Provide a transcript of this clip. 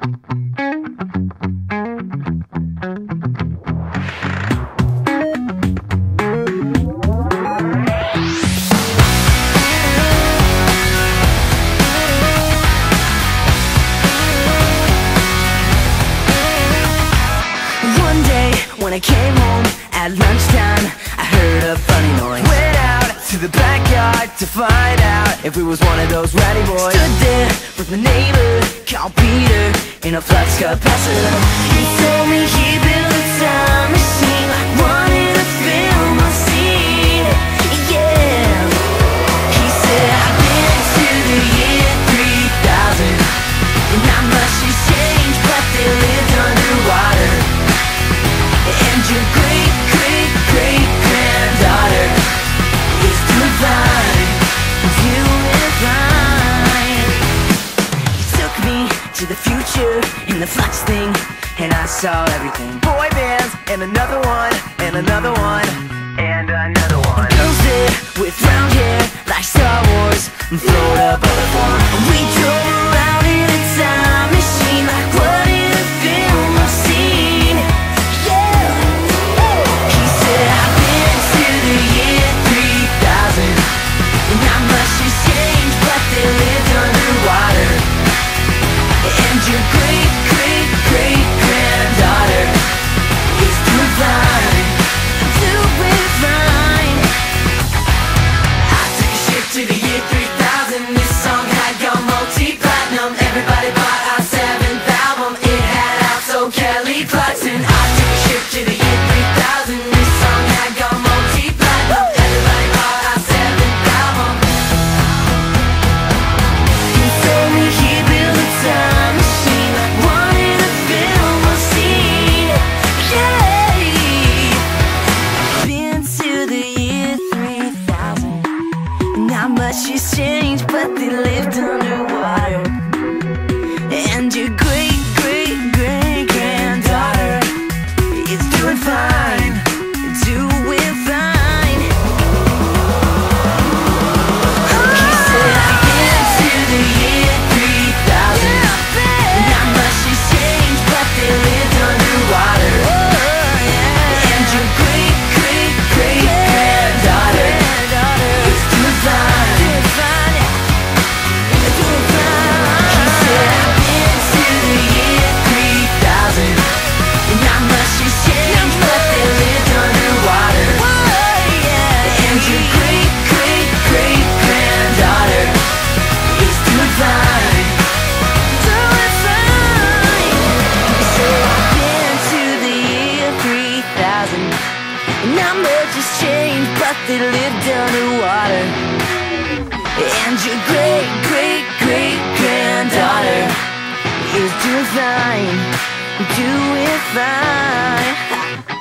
One day when I came home at lunchtime, I heard a funny noise. Where to the backyard to find out if we was one of those ratty boys. Stood there with my neighbor, called Peter, in a flux capacitor He told me he to the future in the flux thing, and I saw everything. Boy bands, and another one, and another one. but they lived underwater. And your great, great, great. but they lived underwater And your great, great, great granddaughter Is doing fine, doing fine.